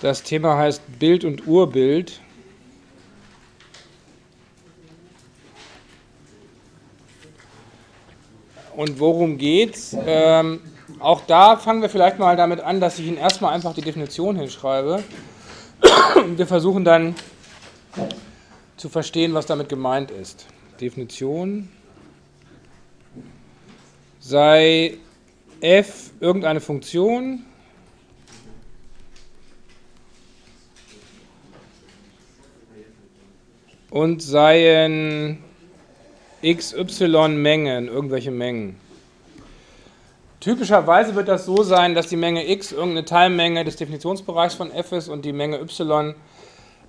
Das Thema heißt Bild und Urbild. Und worum geht's? Ähm, auch da fangen wir vielleicht mal damit an, dass ich Ihnen erstmal einfach die Definition hinschreibe. Wir versuchen dann zu verstehen, was damit gemeint ist. Definition sei f irgendeine Funktion und seien xy Mengen, irgendwelche Mengen. Typischerweise wird das so sein, dass die Menge x irgendeine Teilmenge des Definitionsbereichs von f ist und die Menge y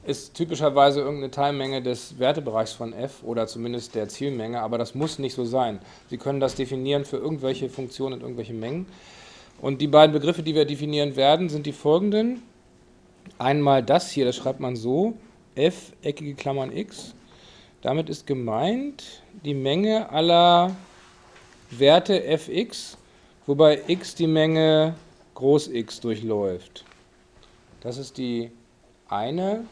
ist typischerweise irgendeine Teilmenge des Wertebereichs von f oder zumindest der Zielmenge, aber das muss nicht so sein. Sie können das definieren für irgendwelche Funktionen und irgendwelche Mengen. Und die beiden Begriffe, die wir definieren werden, sind die folgenden. Einmal das hier, das schreibt man so, f, eckige Klammern x. Damit ist gemeint die Menge aller Werte fx, wobei x die Menge groß x durchläuft. Das ist die eine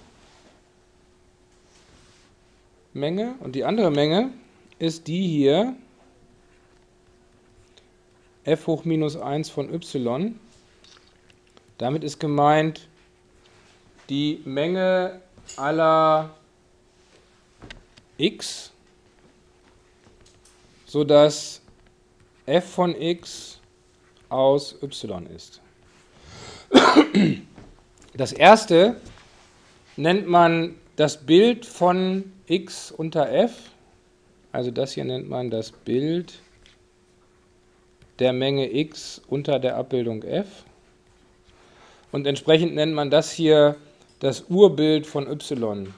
Menge und die andere Menge ist die hier, f hoch minus 1 von y. Damit ist gemeint die Menge aller x, sodass f von x aus y ist. Das erste nennt man das Bild von x unter f, also das hier nennt man das Bild der Menge x unter der Abbildung f. Und entsprechend nennt man das hier das Urbild von y.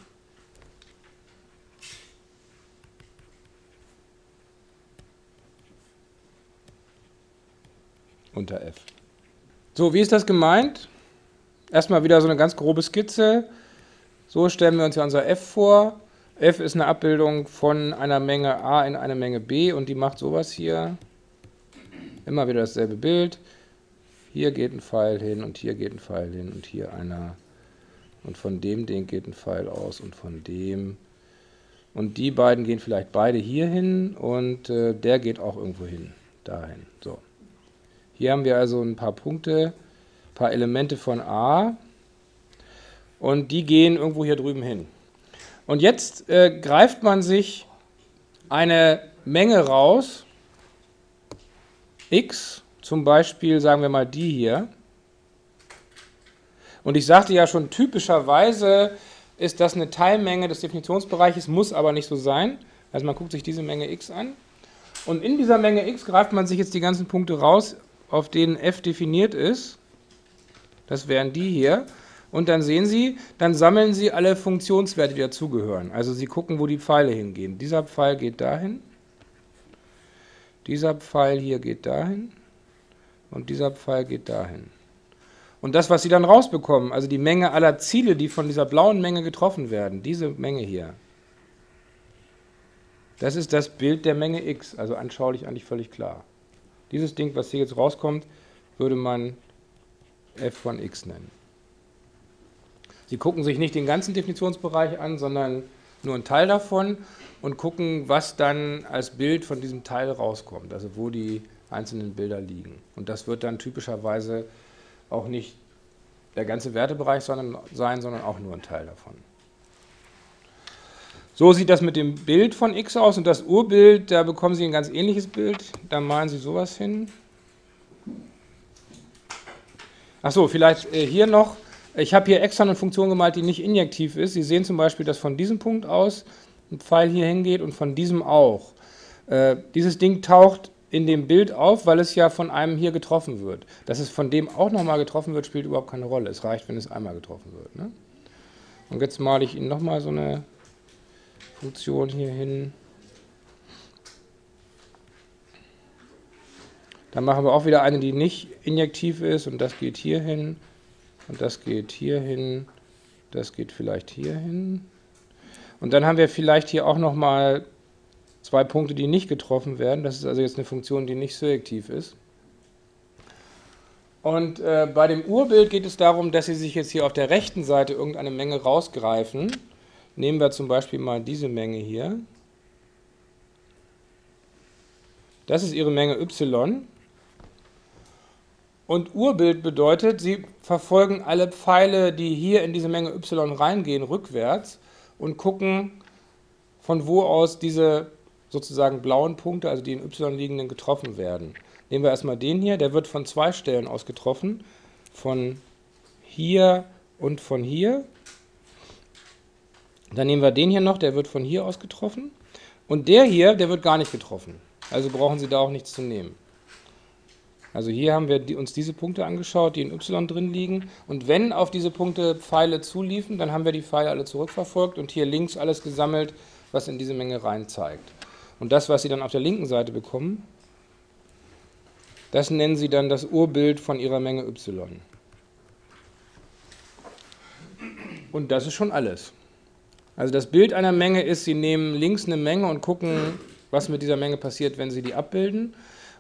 unter f. So, wie ist das gemeint? Erstmal wieder so eine ganz grobe Skizze. So stellen wir uns ja unser f vor. f ist eine Abbildung von einer Menge a in eine Menge b und die macht sowas hier. Immer wieder dasselbe Bild. Hier geht ein Pfeil hin und hier geht ein Pfeil hin und hier einer. Und von dem Ding geht ein Pfeil aus und von dem. Und die beiden gehen vielleicht beide hier hin und äh, der geht auch irgendwo hin. Dahin. So. Hier haben wir also ein paar Punkte, ein paar Elemente von A und die gehen irgendwo hier drüben hin. Und jetzt äh, greift man sich eine Menge raus, x, zum Beispiel sagen wir mal die hier. Und ich sagte ja schon, typischerweise ist das eine Teilmenge des Definitionsbereiches, muss aber nicht so sein. Also man guckt sich diese Menge x an. Und in dieser Menge x greift man sich jetzt die ganzen Punkte raus, auf denen f definiert ist. Das wären die hier. Und dann sehen Sie, dann sammeln Sie alle Funktionswerte, die dazugehören. Also Sie gucken, wo die Pfeile hingehen. Dieser Pfeil geht dahin. Dieser Pfeil hier geht dahin. Und dieser Pfeil geht dahin. Und das, was Sie dann rausbekommen, also die Menge aller Ziele, die von dieser blauen Menge getroffen werden, diese Menge hier, das ist das Bild der Menge x, also anschaulich eigentlich völlig klar. Dieses Ding, was hier jetzt rauskommt, würde man f von x nennen. Sie gucken sich nicht den ganzen Definitionsbereich an, sondern nur einen Teil davon und gucken, was dann als Bild von diesem Teil rauskommt, also wo die einzelnen Bilder liegen. Und das wird dann typischerweise auch nicht der ganze Wertebereich sein, sondern auch nur ein Teil davon. So sieht das mit dem Bild von x aus und das Urbild, da bekommen Sie ein ganz ähnliches Bild. Da malen Sie sowas hin. Achso, vielleicht äh, hier noch. Ich habe hier extra eine Funktion gemalt, die nicht injektiv ist. Sie sehen zum Beispiel, dass von diesem Punkt aus ein Pfeil hier hingeht und von diesem auch. Äh, dieses Ding taucht in dem Bild auf, weil es ja von einem hier getroffen wird. Dass es von dem auch nochmal getroffen wird, spielt überhaupt keine Rolle. Es reicht, wenn es einmal getroffen wird. Ne? Und jetzt male ich Ihnen nochmal so eine Funktion hier hin. Dann machen wir auch wieder eine, die nicht injektiv ist und das geht hier hin und das geht hier hin, das geht vielleicht hier hin. Und dann haben wir vielleicht hier auch nochmal zwei Punkte, die nicht getroffen werden. Das ist also jetzt eine Funktion, die nicht surjektiv ist. Und äh, bei dem Urbild geht es darum, dass Sie sich jetzt hier auf der rechten Seite irgendeine Menge rausgreifen. Nehmen wir zum Beispiel mal diese Menge hier. Das ist Ihre Menge y. Und Urbild bedeutet, Sie verfolgen alle Pfeile, die hier in diese Menge y reingehen, rückwärts und gucken, von wo aus diese sozusagen blauen Punkte, also die in y liegenden, getroffen werden. Nehmen wir erstmal den hier, der wird von zwei Stellen aus getroffen, von hier und von hier. Dann nehmen wir den hier noch, der wird von hier aus getroffen. Und der hier, der wird gar nicht getroffen. Also brauchen Sie da auch nichts zu nehmen. Also hier haben wir uns diese Punkte angeschaut, die in y drin liegen. Und wenn auf diese Punkte Pfeile zuliefen, dann haben wir die Pfeile alle zurückverfolgt und hier links alles gesammelt, was in diese Menge rein zeigt. Und das, was Sie dann auf der linken Seite bekommen, das nennen Sie dann das Urbild von Ihrer Menge y. Und das ist schon alles. Also das Bild einer Menge ist, Sie nehmen links eine Menge und gucken, was mit dieser Menge passiert, wenn Sie die abbilden.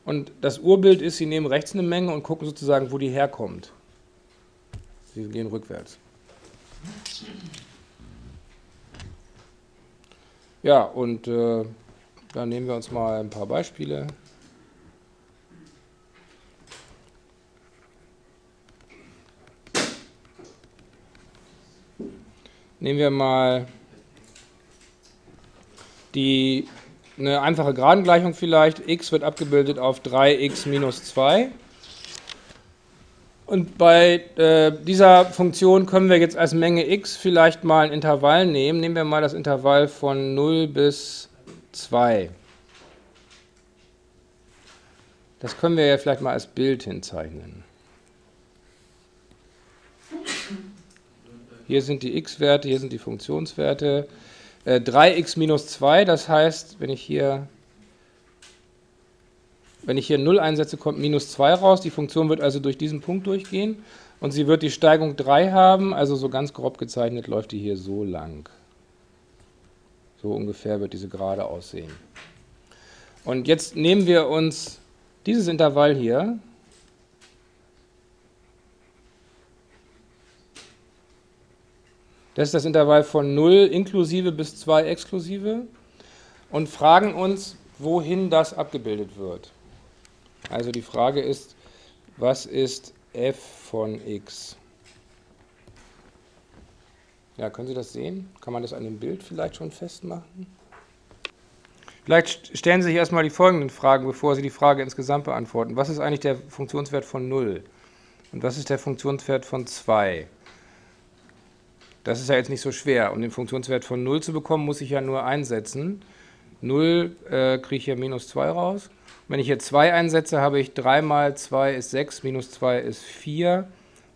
Und das Urbild ist, Sie nehmen rechts eine Menge und gucken sozusagen, wo die herkommt. Sie gehen rückwärts. Ja, und äh, dann nehmen wir uns mal ein paar Beispiele. Nehmen wir mal die, eine einfache Gradengleichung vielleicht. x wird abgebildet auf 3x minus 2. Und bei äh, dieser Funktion können wir jetzt als Menge x vielleicht mal ein Intervall nehmen. Nehmen wir mal das Intervall von 0 bis 2. Das können wir ja vielleicht mal als Bild hinzeichnen. Hier sind die x-Werte, hier sind die Funktionswerte. Äh, 3x minus 2, das heißt, wenn ich hier wenn ich hier 0 einsetze, kommt minus 2 raus. Die Funktion wird also durch diesen Punkt durchgehen und sie wird die Steigung 3 haben, also so ganz grob gezeichnet läuft die hier so lang. So ungefähr wird diese Gerade aussehen. Und jetzt nehmen wir uns dieses Intervall hier Das ist das Intervall von 0 inklusive bis 2 exklusive und fragen uns, wohin das abgebildet wird. Also die Frage ist, was ist f von x? Ja, können Sie das sehen? Kann man das an dem Bild vielleicht schon festmachen? Vielleicht stellen Sie sich erstmal die folgenden Fragen, bevor Sie die Frage insgesamt beantworten. Was ist eigentlich der Funktionswert von 0? Und was ist der Funktionswert von 2? Das ist ja jetzt nicht so schwer. Um den Funktionswert von 0 zu bekommen, muss ich ja nur einsetzen. 0 äh, kriege ich hier minus 2 raus. Wenn ich hier 2 einsetze, habe ich 3 mal 2 ist 6, minus 2 ist 4.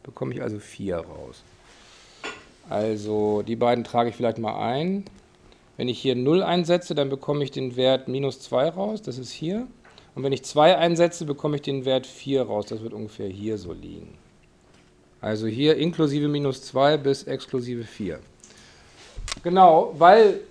Bekomme ich also 4 raus. Also die beiden trage ich vielleicht mal ein. Wenn ich hier 0 einsetze, dann bekomme ich den Wert minus 2 raus, das ist hier. Und wenn ich 2 einsetze, bekomme ich den Wert 4 raus, das wird ungefähr hier so liegen. Also hier inklusive minus 2 bis exklusive 4. Genau, weil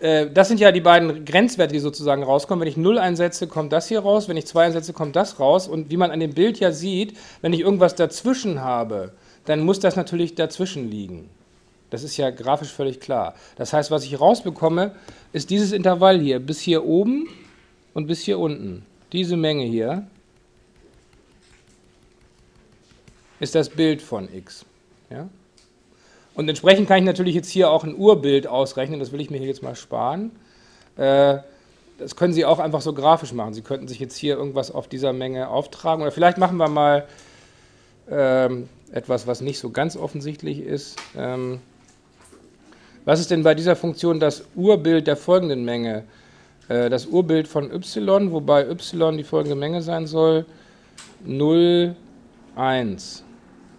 äh, das sind ja die beiden Grenzwerte, die sozusagen rauskommen. Wenn ich 0 einsetze, kommt das hier raus. Wenn ich 2 einsetze, kommt das raus. Und wie man an dem Bild ja sieht, wenn ich irgendwas dazwischen habe, dann muss das natürlich dazwischen liegen. Das ist ja grafisch völlig klar. Das heißt, was ich rausbekomme, ist dieses Intervall hier, bis hier oben und bis hier unten. Diese Menge hier. ist das Bild von x. Ja? Und entsprechend kann ich natürlich jetzt hier auch ein Urbild ausrechnen, das will ich mir hier jetzt mal sparen. Äh, das können Sie auch einfach so grafisch machen. Sie könnten sich jetzt hier irgendwas auf dieser Menge auftragen. Oder vielleicht machen wir mal ähm, etwas, was nicht so ganz offensichtlich ist. Ähm, was ist denn bei dieser Funktion das Urbild der folgenden Menge? Äh, das Urbild von y, wobei y die folgende Menge sein soll, 0, 1.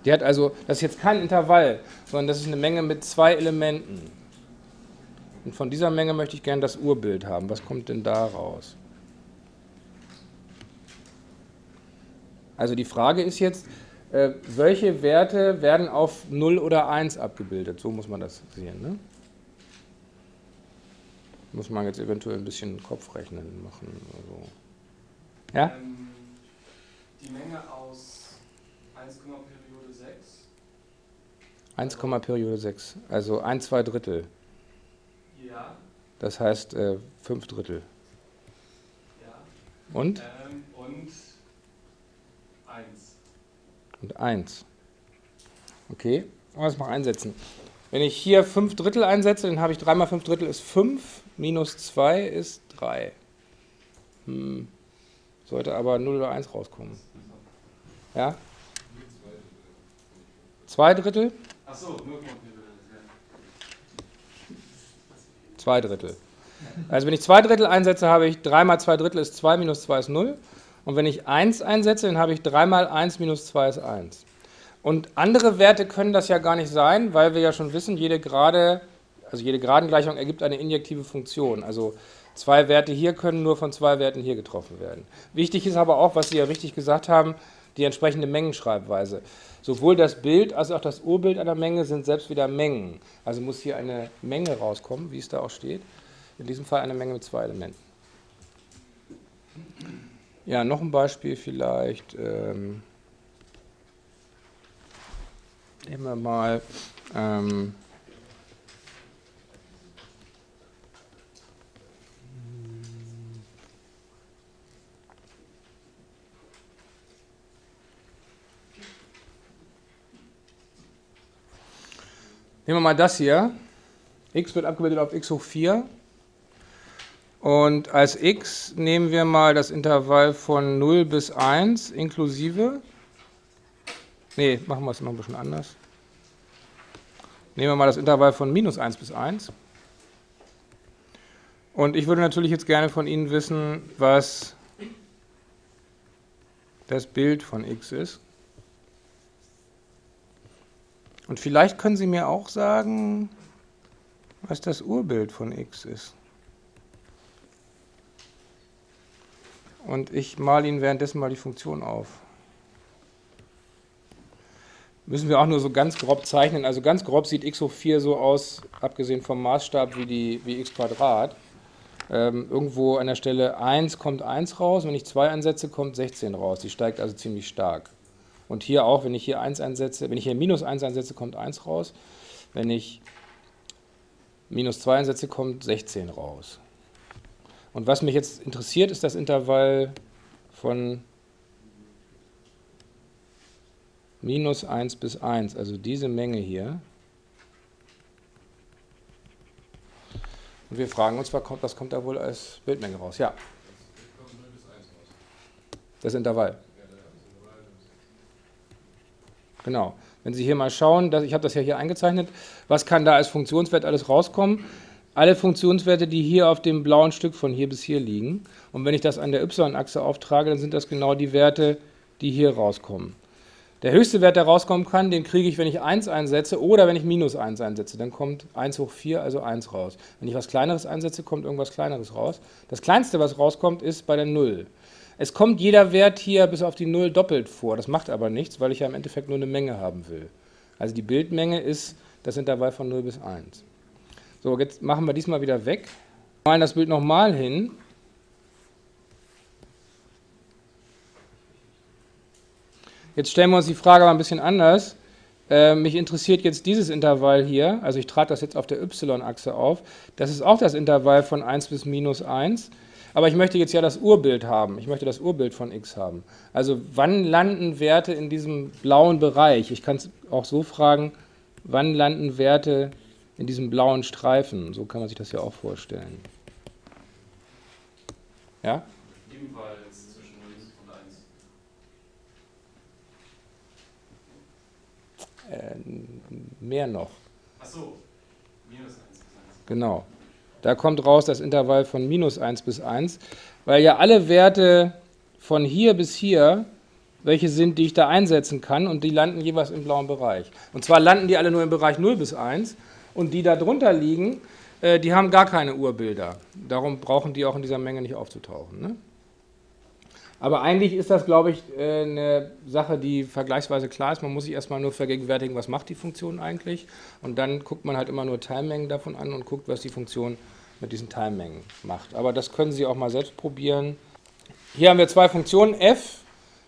Die hat also, das ist jetzt kein Intervall, sondern das ist eine Menge mit zwei Elementen. Und von dieser Menge möchte ich gerne das Urbild haben. Was kommt denn da raus? Also die Frage ist jetzt, äh, welche Werte werden auf 0 oder 1 abgebildet? So muss man das sehen. Ne? Muss man jetzt eventuell ein bisschen Kopfrechnen machen. Also. Ja? Ähm, die Menge aus 1, Periode 6. 1, Periode 6. Also 1, 2 Drittel. Ja, Das heißt äh, 5 Drittel. ja. Und? Ähm, und 1. Und 1. Okay, wir das mal einsetzen. Wenn ich hier 5 Drittel einsetze, dann habe ich 3 mal 5 Drittel ist 5, minus 2 ist 3. Hm. Sollte aber 0 oder 1 rauskommen. Ja? 2 Drittel? Achso, 0, Periode 6. 2 Drittel. Also wenn ich 2 Drittel einsetze, habe ich 3 mal 2 Drittel ist 2, minus 2 ist 0. Und wenn ich 1 einsetze, dann habe ich 3 mal 1 minus 2 ist 1. Und andere Werte können das ja gar nicht sein, weil wir ja schon wissen, jede gerade, also jede Gradengleichung ergibt eine injektive Funktion. Also zwei Werte hier können nur von zwei Werten hier getroffen werden. Wichtig ist aber auch, was Sie ja richtig gesagt haben, die entsprechende Mengenschreibweise. Sowohl das Bild als auch das Urbild einer Menge sind selbst wieder Mengen. Also muss hier eine Menge rauskommen, wie es da auch steht. In diesem Fall eine Menge mit zwei Elementen. Ja, noch ein Beispiel vielleicht. Ähm, nehmen wir mal. Ähm, Nehmen wir mal das hier. x wird abgebildet auf x hoch 4. Und als x nehmen wir mal das Intervall von 0 bis 1 inklusive. Ne, machen wir es noch ein bisschen anders. Nehmen wir mal das Intervall von minus 1 bis 1. Und ich würde natürlich jetzt gerne von Ihnen wissen, was das Bild von x ist. Und vielleicht können Sie mir auch sagen, was das Urbild von x ist. Und ich male Ihnen währenddessen mal die Funktion auf. Müssen wir auch nur so ganz grob zeichnen. Also ganz grob sieht x hoch 4 so aus, abgesehen vom Maßstab, wie, die, wie x Quadrat. Ähm, irgendwo an der Stelle 1 kommt 1 raus, wenn ich 2 einsetze, kommt 16 raus. Die steigt also ziemlich stark. Und hier auch, wenn ich hier 1 einsetze, wenn ich hier minus 1 einsetze, kommt 1 raus. Wenn ich minus 2 einsetze, kommt 16 raus. Und was mich jetzt interessiert, ist das Intervall von minus 1 bis 1, also diese Menge hier. Und wir fragen uns, was kommt da wohl als Bildmenge raus? Ja. Das Intervall. Genau. Wenn Sie hier mal schauen, ich habe das ja hier eingezeichnet, was kann da als Funktionswert alles rauskommen? Alle Funktionswerte, die hier auf dem blauen Stück von hier bis hier liegen. Und wenn ich das an der y-Achse auftrage, dann sind das genau die Werte, die hier rauskommen. Der höchste Wert, der rauskommen kann, den kriege ich, wenn ich 1 einsetze oder wenn ich minus 1 einsetze. Dann kommt 1 hoch 4, also 1 raus. Wenn ich was Kleineres einsetze, kommt irgendwas Kleineres raus. Das Kleinste, was rauskommt, ist bei der 0. Es kommt jeder Wert hier bis auf die 0 doppelt vor. Das macht aber nichts, weil ich ja im Endeffekt nur eine Menge haben will. Also die Bildmenge ist das Intervall von 0 bis 1. So, jetzt machen wir diesmal wieder weg. Malen das Bild nochmal hin. Jetzt stellen wir uns die Frage aber ein bisschen anders. Äh, mich interessiert jetzt dieses Intervall hier, also ich trage das jetzt auf der y-Achse auf. Das ist auch das Intervall von 1 bis minus 1. Aber ich möchte jetzt ja das Urbild haben. Ich möchte das Urbild von x haben. Also wann landen Werte in diesem blauen Bereich? Ich kann es auch so fragen, wann landen Werte in diesem blauen Streifen? So kann man sich das ja auch vorstellen. Ja? Ebenfalls zwischen 0 und 1. Äh, mehr noch. Achso, minus 1 bis 1. Genau. Da kommt raus das Intervall von minus 1 bis 1, weil ja alle Werte von hier bis hier welche sind, die ich da einsetzen kann und die landen jeweils im blauen Bereich. Und zwar landen die alle nur im Bereich 0 bis 1 und die da drunter liegen, äh, die haben gar keine Urbilder. Darum brauchen die auch in dieser Menge nicht aufzutauchen. Ne? Aber eigentlich ist das, glaube ich, äh, eine Sache, die vergleichsweise klar ist. Man muss sich erstmal nur vergegenwärtigen, was macht die Funktion eigentlich. Und dann guckt man halt immer nur Teilmengen davon an und guckt, was die Funktion mit diesen Teilmengen macht. Aber das können Sie auch mal selbst probieren. Hier haben wir zwei Funktionen, f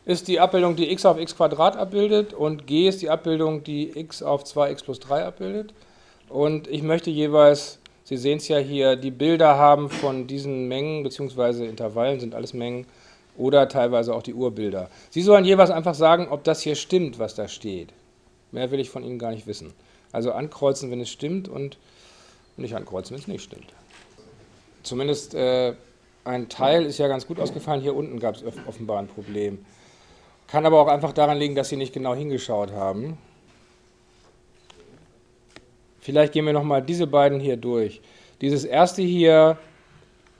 ist die Abbildung, die x auf x Quadrat abbildet und g ist die Abbildung, die x auf 2x plus 3 abbildet. Und ich möchte jeweils, Sie sehen es ja hier, die Bilder haben von diesen Mengen bzw. Intervallen, sind alles Mengen, oder teilweise auch die Urbilder. Sie sollen jeweils einfach sagen, ob das hier stimmt, was da steht. Mehr will ich von Ihnen gar nicht wissen. Also ankreuzen, wenn es stimmt und nicht ankreuzen, wenn es nicht stimmt. Zumindest äh, ein Teil ist ja ganz gut ausgefallen. Hier unten gab es offenbar ein Problem. Kann aber auch einfach daran liegen, dass Sie nicht genau hingeschaut haben. Vielleicht gehen wir nochmal diese beiden hier durch. Dieses erste hier,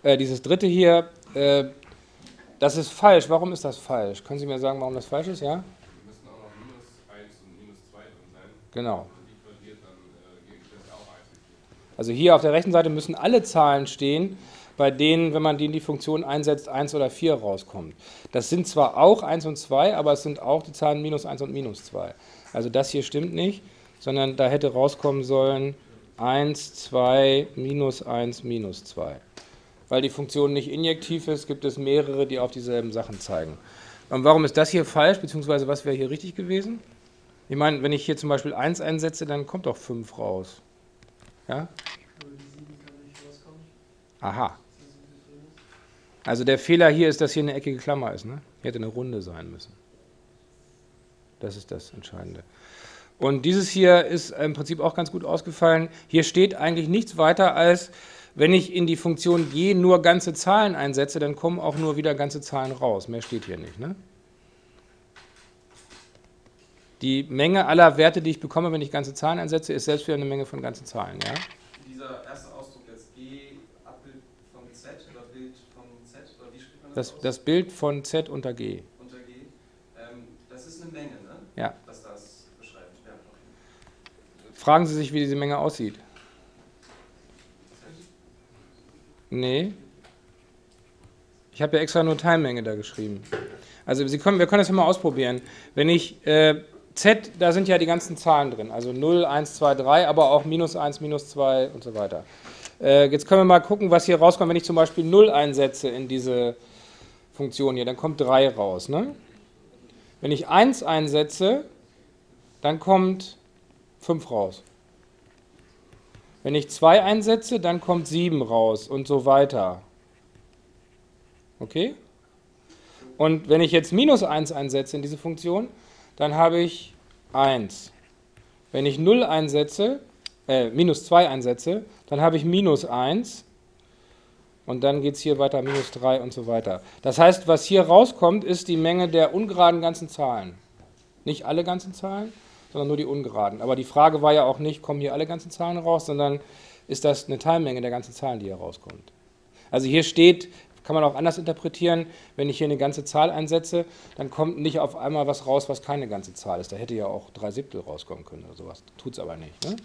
äh, dieses dritte hier, äh, das ist falsch. Warum ist das falsch? Können Sie mir sagen, warum das falsch ist? Ja? müssen auch noch minus 1 und minus 2 drin sein. Genau. Wenn die verliert, dann geht das ja auch 1 und Also hier auf der rechten Seite müssen alle Zahlen stehen, bei denen, wenn man die in die Funktion einsetzt, 1 oder 4 rauskommt. Das sind zwar auch 1 und 2, aber es sind auch die Zahlen minus 1 und minus 2. Also das hier stimmt nicht sondern da hätte rauskommen sollen 1, 2, minus 1, minus 2. Weil die Funktion nicht injektiv ist, gibt es mehrere, die auf dieselben Sachen zeigen. Und warum ist das hier falsch, beziehungsweise was wäre hier richtig gewesen? Ich meine, wenn ich hier zum Beispiel 1 einsetze, dann kommt doch 5 raus. Ja? Aha. Also der Fehler hier ist, dass hier eine eckige Klammer ist. Ne? Hier hätte eine Runde sein müssen. Das ist das Entscheidende. Und dieses hier ist im Prinzip auch ganz gut ausgefallen. Hier steht eigentlich nichts weiter als, wenn ich in die Funktion je nur ganze Zahlen einsetze, dann kommen auch nur wieder ganze Zahlen raus. Mehr steht hier nicht. Ne? Die Menge aller Werte, die ich bekomme, wenn ich ganze Zahlen einsetze, ist selbst wieder eine Menge von ganzen Zahlen. Ja? Dieser erste Ausdruck jetzt G, Abbild von Z oder Bild von Z, oder wie spricht man Das, das, aus? das Bild von Z unter G. Unter G. Ähm, das ist eine Menge, ne? Ja. Was das beschreibt. Ja, okay. Fragen Sie sich, wie diese Menge aussieht. Nee. Ich habe ja extra nur Teilmenge da geschrieben. Also Sie können, wir können das ja mal ausprobieren. Wenn ich äh, Z, da sind ja die ganzen Zahlen drin, also 0, 1, 2, 3, aber auch minus 1, minus 2 und so weiter. Äh, jetzt können wir mal gucken, was hier rauskommt, wenn ich zum Beispiel 0 einsetze in diese Funktion hier, dann kommt 3 raus. Ne? Wenn ich 1 einsetze, dann kommt 5 raus. Wenn ich 2 einsetze, dann kommt 7 raus und so weiter. Okay? Und wenn ich jetzt minus 1 einsetze in diese Funktion, dann habe ich 1. Wenn ich 0 einsetze, äh, minus 2 einsetze, dann habe ich minus 1. Und dann geht es hier weiter, minus 3 und so weiter. Das heißt, was hier rauskommt, ist die Menge der ungeraden ganzen Zahlen. Nicht alle ganzen Zahlen, sondern nur die ungeraden. Aber die Frage war ja auch nicht, kommen hier alle ganzen Zahlen raus, sondern ist das eine Teilmenge der ganzen Zahlen, die hier rauskommt. Also hier steht, kann man auch anders interpretieren, wenn ich hier eine ganze Zahl einsetze, dann kommt nicht auf einmal was raus, was keine ganze Zahl ist. Da hätte ja auch drei Siebtel rauskommen können oder sowas. Tut es aber nicht. Ne?